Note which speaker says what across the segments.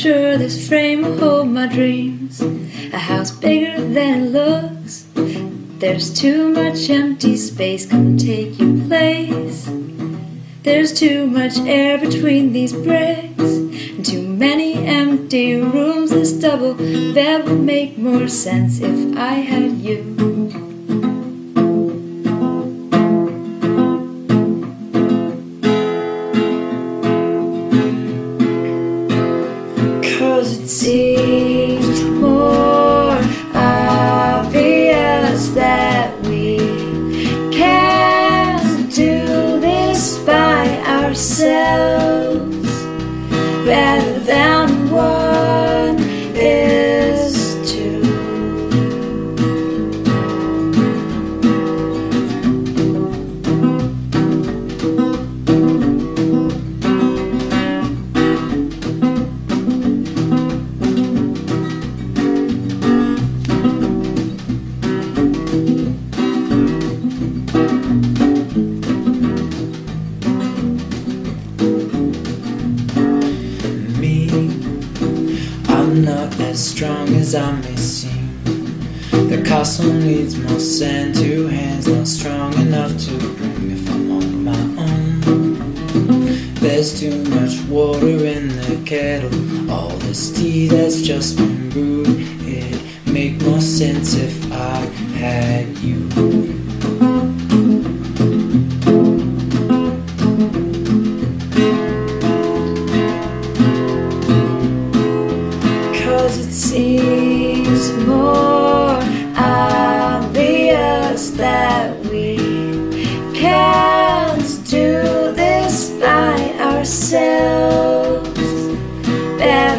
Speaker 1: sure this frame will hold my dreams. A house bigger than it looks. There's too much empty space, come take your place. There's too much air between these bricks. And too many empty rooms. This double bed would make more sense if I had you. Cause
Speaker 2: as strong as I may seem. The castle needs more sand, two hands not strong enough to bring if I'm on my own. There's too much water in the kettle, all this tea that's just been brewed. It'd make more sense if I had you.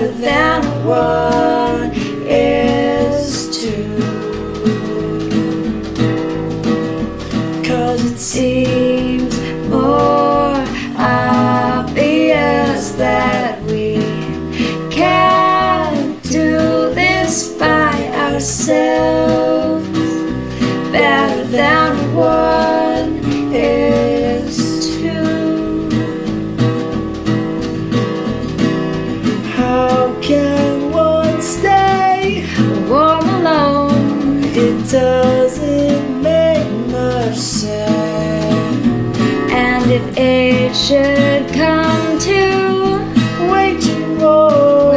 Speaker 1: Better than one is two. Cause it seems if it should come to waging wars,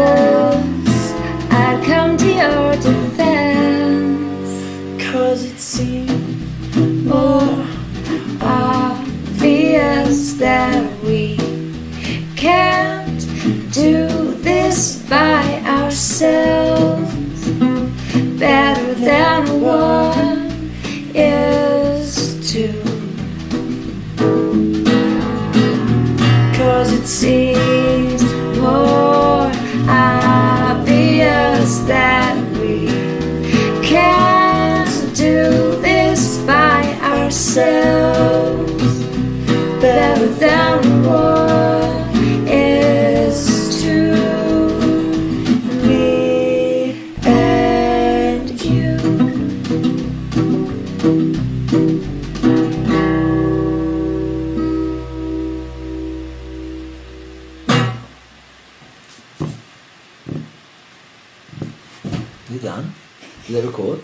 Speaker 1: I'd come to your defense. Cause it seems more obvious that we can't do this by ourselves Cause it seems more obvious that we can't do this by ourselves. Better than one You
Speaker 2: done? They record?